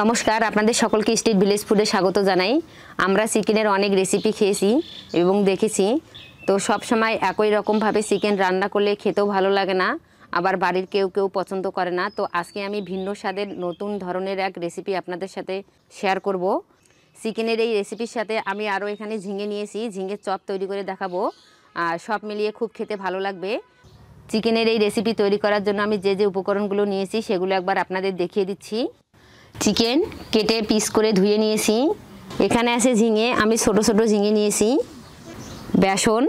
নমস্কার, আপনাদের সকলকে স্ট্রিট ভিলেজ ফুডে স্বাগত জানাই। আমরা চিকেনের অনেক রেসিপি খেয়েছি এবং দেখেছি। তো সব সময় একই রকমভাবে চিকেন রান্না করলে খেতেও ভালো লাগে না, আবার বাড়ির কেউ কেউ পছন্দ করে না। তো আজকে আমি ভিন্ন স্বাদের নতুন ধরনের এক রেসিপি আপনাদের সাথে শেয়ার করব। চিকেনের এই রেসিপির সাথে আমি আরও এখানে ঝিঙে নিয়েছি। ঝিঙের চপ তৈরি করে দেখাবো। আর সব মিলিয়ে খুব খেতে ভালো লাগবে। চিকেনের এই রেসিপি তৈরি করার জন্য আমি যে যে উপকরণগুলো নিয়েছি সেগুলো একবার আপনাদের দেখিয়ে দিচ্ছি। চিকেন কেটে পিস করে ধুয়ে নিয়েছি। এখানে আছে ঝিঙে, আমি ছোট ছোট ঝিঙে নিয়েছি। বেসন,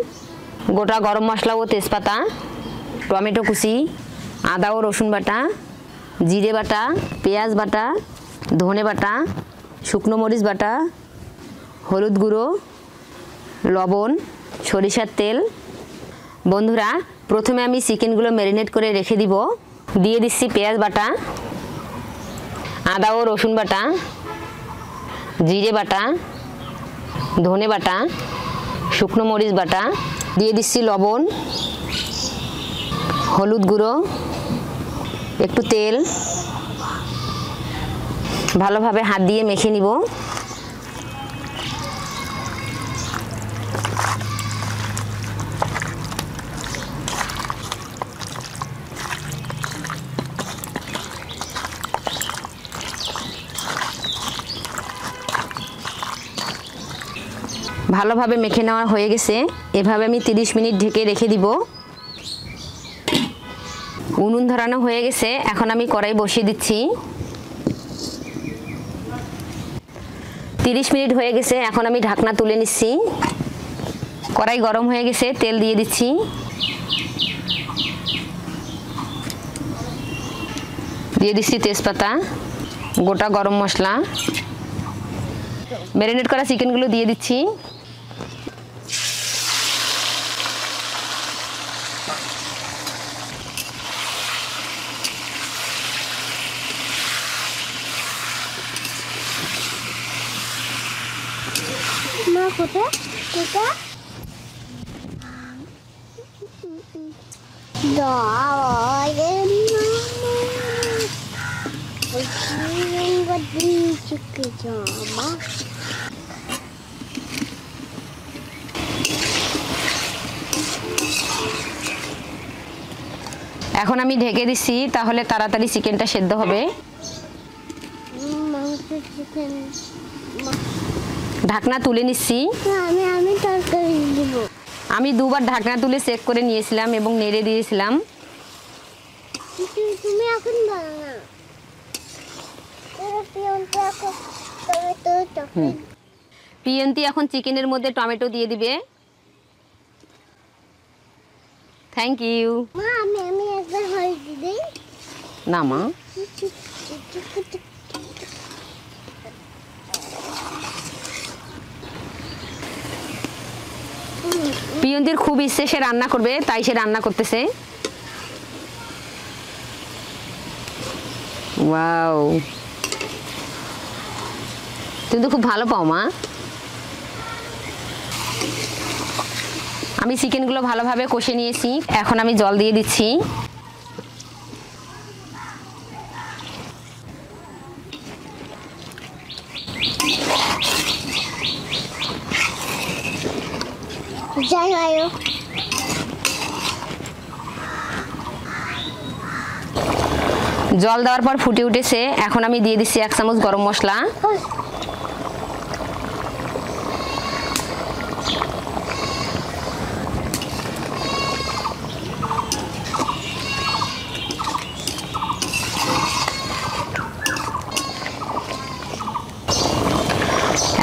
গোটা গরম মশলা ও তেজপাতা, টমেটো কুচি, আদা ও রসুন বাটা, জিরে বাটা, পেঁয়াজ বাটা, ধনে বাটা, শুকনো মরিচ বাটা, হলুদ গুঁড়ো, লবণ, সরিষার তেল। বন্ধুরা, প্রথমে আমি চিকেনগুলো ম্যারিনেট করে রেখে দিব। দিয়ে দিচ্ছি পেঁয়াজ বাটা। আদা ও রসুন বাটা, জিরে বাটা, ধনে বাটা, শুকনো মরিচ বাটা, দিয়ে দিচ্ছি লবণ, হলুদ গুঁড়ো, একটু তেল, ভালোভাবে হাত দিয়ে মেখে নিব। ভালোভাবে মেখে নেওয়া হয়ে গেছে। এভাবে আমি 30 মিনিট ঢেকে রেখে দিব। উনুন ধরানো হয়ে গেছে। এখন আমি কড়াই বসিয়ে দিচ্ছি। 30 মিনিট হয়ে গেছে। এখন আমি ঢাকনা তুলে নিচ্ছি। কড়াই গরম হয়ে গেছে। তেল দিয়ে দিচ্ছি। দিয়ে দিচ্ছি তেজপাতা, গোটা গরম মশলা। ম্যারিনেট করা চিকেনগুলো দিয়ে দিচ্ছি। জামা এখন আমি ঢেকে দিচ্ছি তাহলে তাড়াতাড়ি চিকেনটা সেদ্ধ হবে। মাংস চিকেন। ঢাকনা তুলে নিচ্ছি। আমি দুবার ঢাকনা তুলে চেক করে নিয়েছিলাম এবং নেড়ে দিয়েছিলাম। পিয়ন্তি এখন চিকেনের মধ্যে টমেটো দিয়ে দিবে। থ্যাংক ইউ না মা। পিয়ন্তির খুব ইচ্ছে, সে রান্না করবে, তাই সে রান্না করতেছে। ওয়াও। তুমি তো খুব ভালো পাও, মা। আমি চিকেনগুলো ভালোভাবে কষে নিয়েছি, এখন আমি জল দিয়ে দিচ্ছি। জল দেওয়ার পর ফুটে উঠেছে। এখন আমি দিয়ে দিচ্ছি এক চামচ গরম মশলা।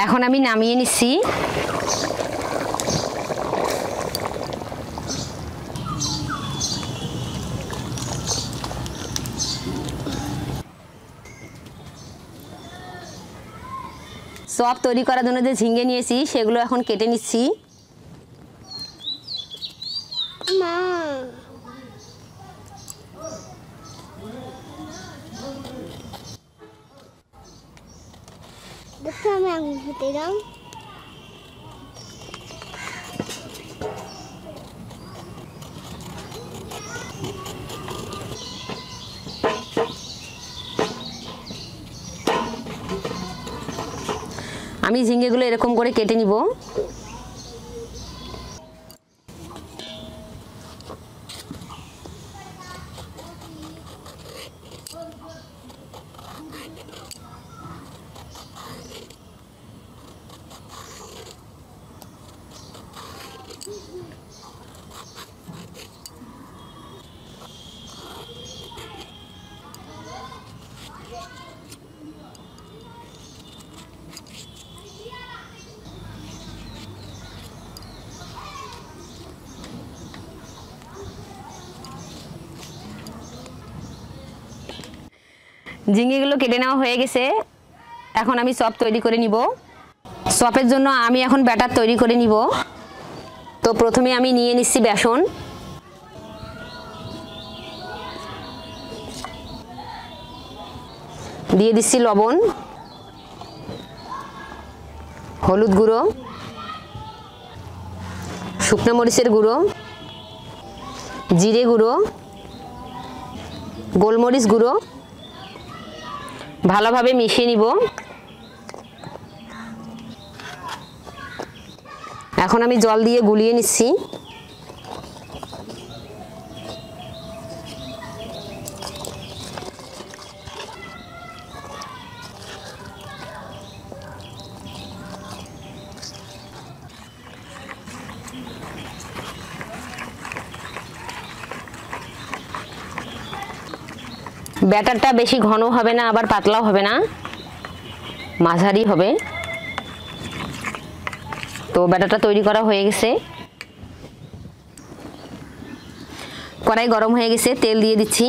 এখন আমি নামিয়ে নিচ্ছি চপ তৈরি করার জন্য যে ঝিঙ্গে নিয়েছি সেগুলো এখন কেটে নিচ্ছি। আমি আঙুল ফুটে আমি ঝিঙ্গেগুলো এরকম করে কেটে নিব। ঝিঙ্গেগুলো কেটে নেওয়া হয়ে গেছে। এখন আমি চপ তৈরি করে নিব। চপের জন্য আমি এখন ব্যাটার তৈরি করে নিব। তো প্রথমে আমি নিয়ে নিচ্ছি বেসন। দিয়ে দিচ্ছি লবণ, হলুদ গুঁড়ো, শুকনো মরিচের গুঁড়ো, জিরে গুঁড়ো, গোলমরিচ গুঁড়ো ভালোভাবে মিশিয়ে নিব। এখন আমি জল দিয়ে গুলিয়ে নিচ্ছি। ব্যাটারটা বেশি ঘন হবে না, আবার পাতলাও হবে না। মাঝারি হবে। তো ব্যাটারটা তৈরি করা হয়ে গেছে। কড়াই গরম হয়ে গেছে, তেল দিয়ে দিচ্ছি।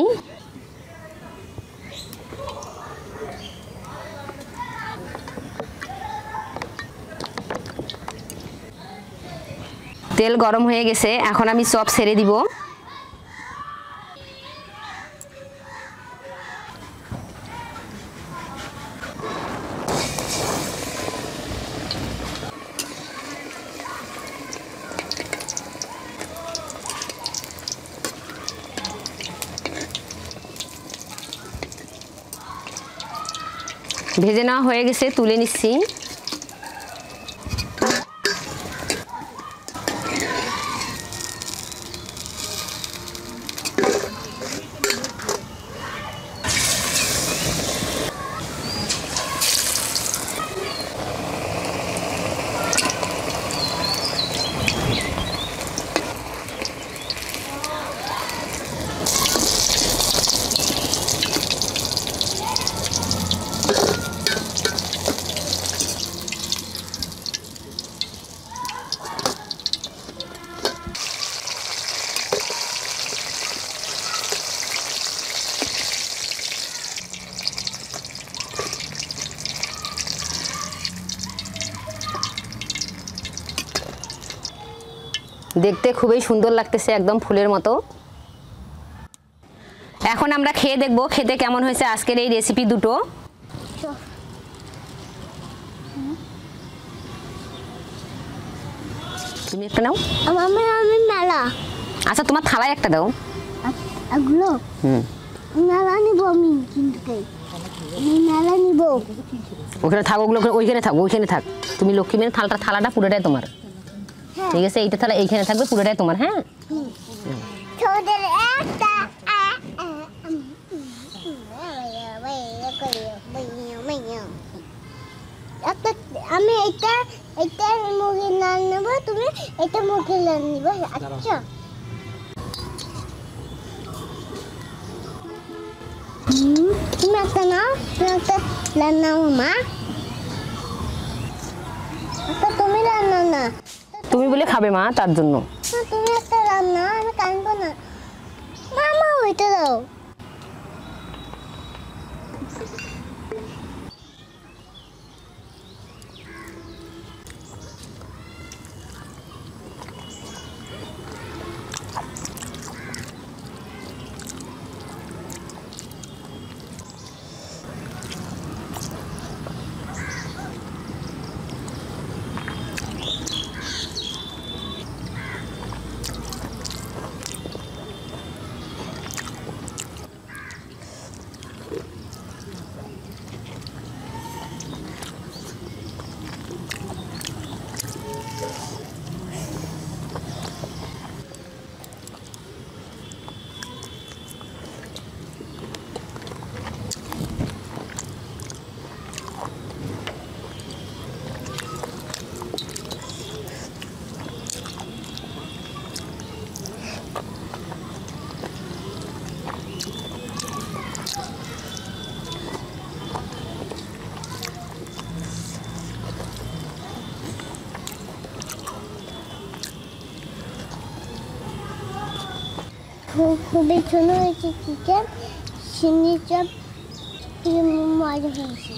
তেল গরম হয়ে গেছে, এখন আমি চপ ছেড়ে দিব। ভেজে নেওয়া হয়ে গেছে তুলে নিচ্ছি। দেখতে খুবই সুন্দর লাগতেছে একদম ফুলের মতো। এখন আমরা খেয়ে দেখব খেতে কেমন হয়েছে আজকের এই রেসিপি দুটো। তুমি একটা নাও। আচ্ছা তোমার থালায় একটা দাও। হুম। মেলা নিব আমি কিন্তু আমি নিব। ওখানে থাক ওগুলো ওইখানে থাক ওইখানে থাক। তুমি লক্ষ্মী মেয়ের থালাটা থালাটা পুরোটাই তোমার। ঠিক আছে এইটা থালা এইখানে থাকবে পুরোটাই তোমার হ্যাঁ আমি এটা এটা মুরগির নাম নেব তুমি এটা মুরগির নাম নিবো আচ্ছা তুমি একটা নাও তুমি একটা রান্না মা তুমি রান্না না তুমি বলে খাবে মা তার জন্য। তুমি একটা রান্না, আমি কানবো না। মা মা ওইটা দাও। খু- খুবই সুন্দর হয়েছে চিকেন চিনি চপ মজা হয়েছে।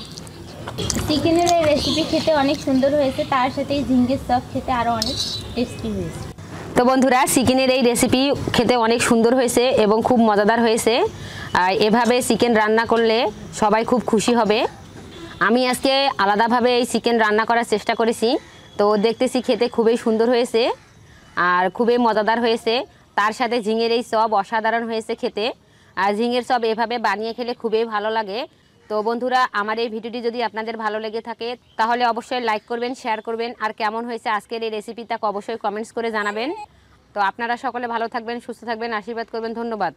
চিকেনের এই রেসিপি খেতে অনেক সুন্দর হয়েছে তার সাথে ঝিঙ্গের চপ খেতে আরও অনেক টেস্টি হয়েছে। তো বন্ধুরা চিকেনের এই রেসিপি খেতে অনেক সুন্দর হয়েছে এবং খুব মজাদার হয়েছে। আর এভাবে চিকেন রান্না করলে সবাই খুব খুশি হবে। আমি আজকে আলাদাভাবে এই চিকেন রান্না করার চেষ্টা করেছি। তো দেখতেছি খেতে খুবই সুন্দর হয়েছে আর খুবই মজাদার হয়েছে। তার সাথে ঝিঙের এই সব অসাধারণ হয়েছে খেতে। আর ঝিঙের সব এভাবে বানিয়ে খেলে খুবই ভালো লাগে। তো বন্ধুরা, আমার এই ভিডিওটি যদি আপনাদের ভালো লেগে থাকে, তাহলে অবশ্যই লাইক করবেন শেয়ার করবেন। আর কেমন হয়েছে আজকের এই রেসিপি তাকে অবশ্যই কমেন্টস করে জানাবেন। তো আপনারা সকলে ভালো থাকবেন, সুস্থ থাকবেন, আশীর্বাদ করবেন, ধন্যবাদ।